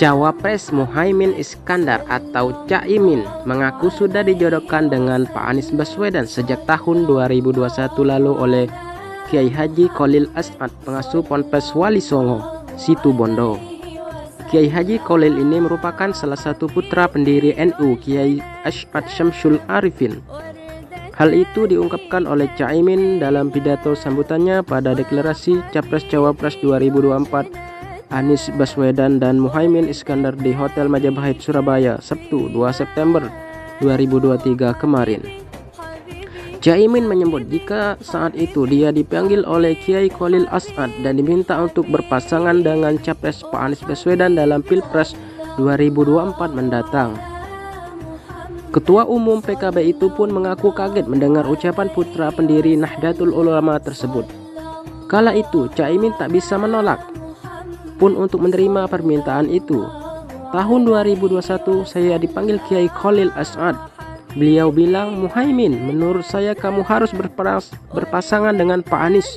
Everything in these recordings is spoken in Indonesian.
Cawapres Muhaimin Iskandar atau Caimin mengaku sudah dijodohkan dengan Pak Anies Baswedan sejak tahun 2021 lalu oleh Kiai Haji Kolil As'ad pengasuh Ponpes Wali Songo, Situ Bondo. Kiai Haji Kolil ini merupakan salah satu putra pendiri NU Kiai As'ad Syamsul Arifin. Hal itu diungkapkan oleh Caimin dalam pidato sambutannya pada deklarasi Capres-Cawapres 2024 Anies Baswedan dan Muhaimin Iskandar di Hotel Majapahit Surabaya Sabtu 2 September 2023 kemarin. Caimin menyebut jika saat itu dia dipanggil oleh Kiai Khalil As'ad dan diminta untuk berpasangan dengan Capres Pak Anies Baswedan dalam Pilpres 2024 mendatang. Ketua Umum PKB itu pun mengaku kaget mendengar ucapan putra pendiri Nahdlatul Ulama tersebut. Kala itu, Caimin tak bisa menolak pun untuk menerima permintaan itu. Tahun 2021 saya dipanggil Kiai Khalil As'ad. Beliau bilang, Muhaimin, menurut saya kamu harus berperas, berpasangan dengan Pak Anies.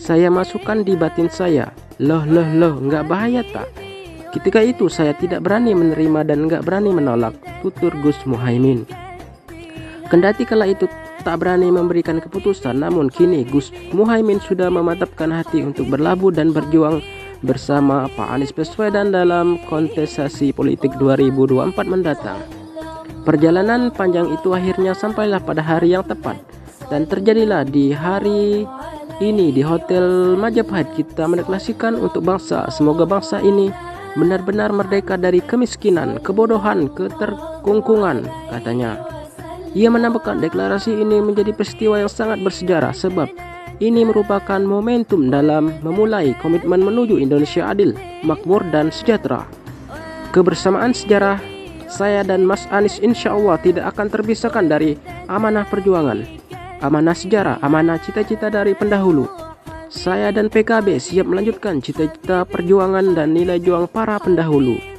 Saya masukkan di batin saya, loh loh loh, nggak bahaya tak? Ketika itu saya tidak berani menerima dan nggak berani menolak, tutur Gus Muhaimin. Kendati kala itu tak berani memberikan keputusan, namun kini Gus Muhaimin sudah mematapkan hati untuk berlabuh dan berjuang bersama Pak Anies Baswedan dalam kontestasi politik 2024 mendatang. Perjalanan panjang itu akhirnya sampailah pada hari yang tepat dan terjadilah di hari ini di Hotel Majapahit kita mendeklarasikan untuk bangsa. Semoga bangsa ini benar-benar merdeka dari kemiskinan, kebodohan, keterkungkungan, katanya. Ia menambahkan deklarasi ini menjadi peristiwa yang sangat bersejarah sebab ini merupakan momentum dalam memulai komitmen menuju Indonesia adil, makmur, dan sejahtera. Kebersamaan sejarah saya dan Mas Anies insya Allah tidak akan terpisahkan dari amanah perjuangan, amanah sejarah, amanah cita-cita dari pendahulu. Saya dan PKB siap melanjutkan cita-cita perjuangan dan nilai juang para pendahulu.